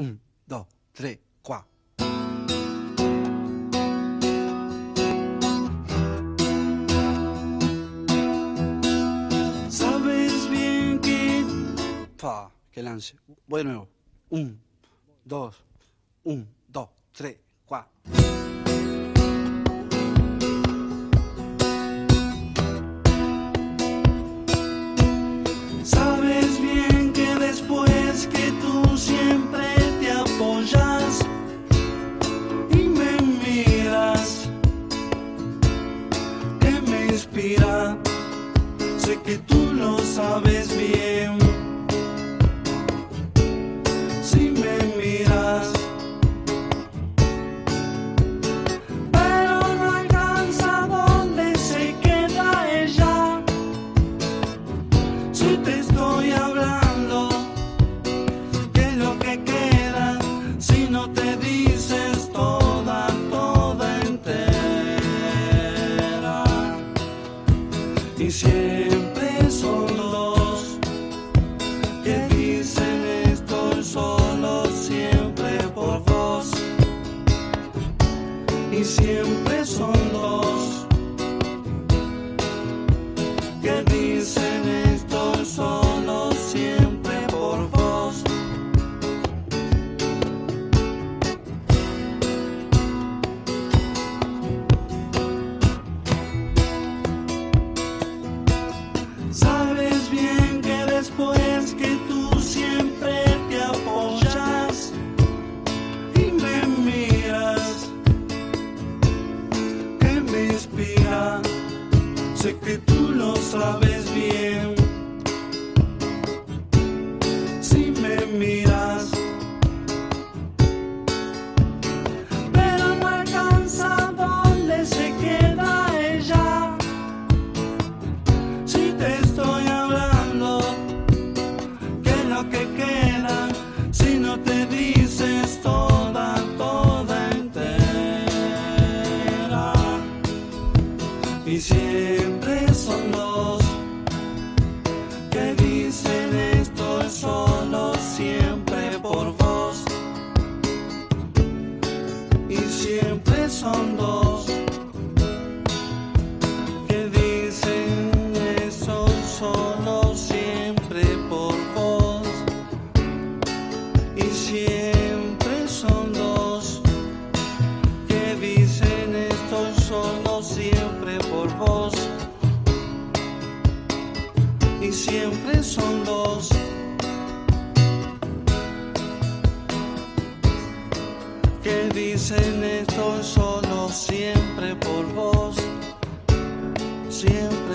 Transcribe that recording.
Un, dos, tres, cuatro. Sabes bien que... Pa, que lance. Voy de nuevo. Un, dos, un, dos, tres, cuatro. Sé que tú lo sabes bien. Siempre son dos que dicen estoy solo, siempre por vos y siempre. sé que tú lo sabes. y siempre son dos. Que dicen estoy solo siempre por vos, siempre.